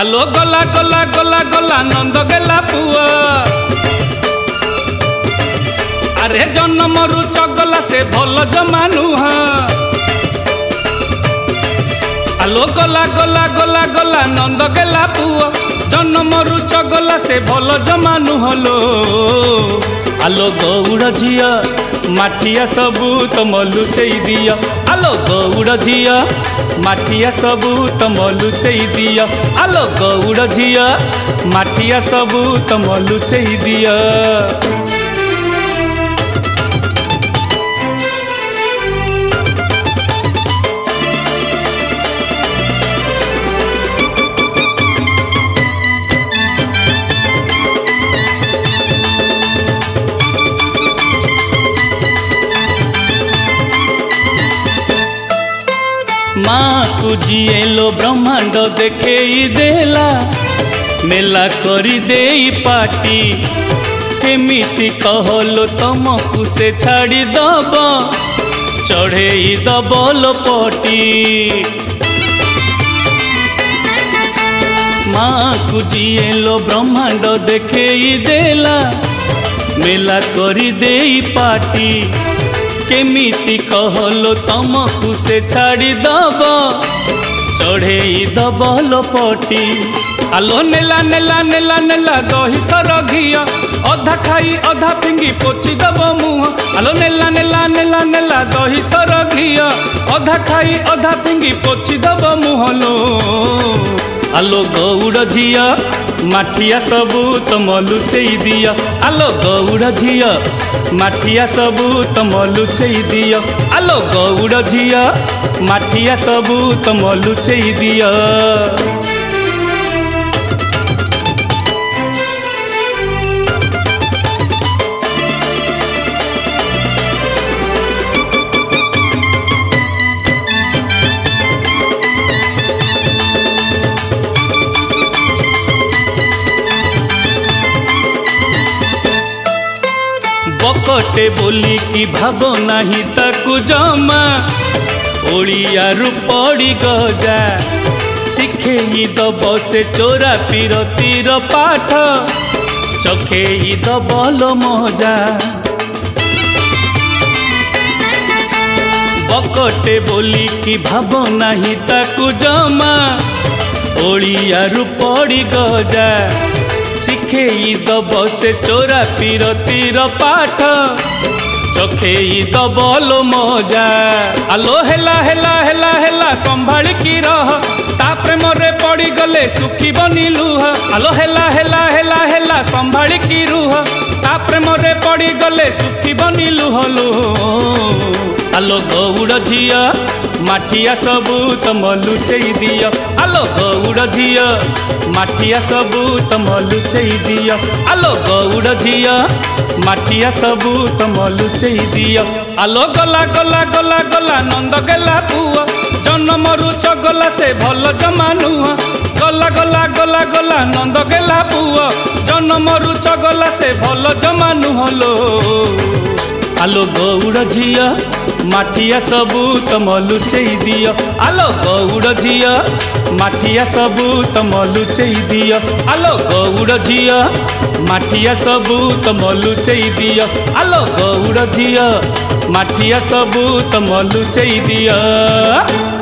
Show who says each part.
Speaker 1: ଆଲୋ ଗଲା ଗଲା ଗଲା ଗଲା ନନ୍ଦ ଗଲା ପୁଅ ଆରେ ଜନ୍ମରୁ ଚଗଲା ସେ ଭଲ ଜମା ନୁହଁ ଆଲୋ ଗଲା ଗଲା ଗଲା ଗଲା ନନ୍ଦ ଗଲା ପୁଅ ଜନ୍ମରୁ ଚଗଲା ସେ ଭଲ ଜମା ନୁହଲ ଆଲୋ ଗଉଡ଼ ଝିଅ ମାଠିଆ ସବୁ ତମ ଲୁଚେଇ ଦିଅ ଆଲୋ ଗଉଡ଼ ଝିଅ ମାଠିଆ ସବୁ ତମ ଲୁଚେଇ ଦିଅ ଆଲୋ ଗଉଡ଼ ଝିଅ ମାଠିଆ ସବୁ ତମ ଲୁଚେଇ ଦିଅ মা'କୁ ଯିଏ ଲୋ ବ୍ରହ୍ମାଣ୍ଡ ଦେଖେଇ ଦେଲା ମେଲା କରିଦେଇ ପାଟି କେମିତି କହଲୋ ତମକୁ ସେ ଛାଡ଼ିଦବ ଚଢ଼େଇ ଦବ ଲୋ ପଟି ମା'କୁ ଯିଏ ଲୋ ବ୍ରହ୍ମାଣ୍ଡ ଦେଖେଇ ଦେଲା ମେଲା କରିଦେଇ ପାଟି কেমিতি কহল তমকু সে ছাড়ি দব চড়েই দব লোপটি আলো নেলা নেলা নেলা নেলা দহি সর ঘিয়া অধা খাই অধা ফিঙ্গি পচি দব মুহ আলো নেলা নেলা নেলা নেলা দহি সর ঘিয়া অধা খাই অধা ফিঙ্গি পচি দব মুহ লো আলো গৌড় ঝিও মাঠিয়া সবু তম লুচেই দিও আলো গৌড় ঝিও মাঠিয়া সবু তম লুচেই দিও আলো গৌড় ঝিও মাঠিয়া সবু তম লুচেই দিও କଟେ ବୋଲିକି ଭାବ ନାହିଁ ତାକୁ ଜମା ଓଡ଼ିଆରୁ ପଡ଼ି ଗଜା ଶିଖେଇ ଦବ ସେ ଚୋରା ପିରତିର ପାଠ ଚଖେଇ ଦବ ଲୋ ମଜା ବକଟେ ବୋଲିକି ଭାବ ନାହିଁ ତାକୁ ଜମା ଓଡ଼ିଆରୁ ପଡ଼ି ଗଜା ଶିଖେଇ ଦବ ସେ ଚୋରା ତୀର ତୀର ପାଠ ଚଖେଇ ଦବ ଲୋ ମଜା ଆଲୋ ହେଲା ହେଲା ହେଲା ହେଲା ସମ୍ଭାଳିକି ରହ ତା ପ୍ରେମରେ ପଡ଼ିଗଲେ ଶୁଖିବନି ଲୁହ ଆଲୋ ହେଲା ହେଲା ହେଲା ହେଲା ସମ୍ଭାଳିକି ରୁହ ତା ପ୍ରେମରେ ପଡ଼ିଗଲେ ଶୁଖିବନି ଲୁହ ଲୁହ ଆଲୋ ଗଉଡ଼ ଝିଅ ମାଠିଆ ସବୁ ତମ ଲୁଚେଇ ଦିଅ ଆଲୋ ଗଉଡ଼ ଝିଅ ମାଠିଆ ସବୁ ତମ ଲୁଚେଇ ଦିଅ ଆଲୋ ଗଉଡ଼ ଝିଅ ମାଠିଆ ସବୁ ତମ ଲୁଚେଇ ଦିଅ ଆଲୋ ଗଲା ଗଲା ଗଲା ଗଲା ନନ୍ଦ ଗଲା ପୁଅ ଜନ୍ମରୁ ଚଗଲା ସେ ଭଲ ଜମା ନୁହଁ ଗଲା ଗଲା ଗଲା ଗଲା ନନ୍ଦ ଗଲା ପୁଅ ଜନ୍ମରୁ ଚଗଲା ସେ ଭଲ ଜମା ନୁହଁ ଲୋ আলো গৌড় ঝিও মাঠিয়া সবু তম লুচেই দিও আলো গৌড় ঝিও মাঠিয়া সবু তম লুচেই দিও আলো গৌড় ঝিও মাঠিয়া সবু তম লুচেই দিও আলো গৌড় ঝিও মাঠিয়া সবু তম লুচেই দিও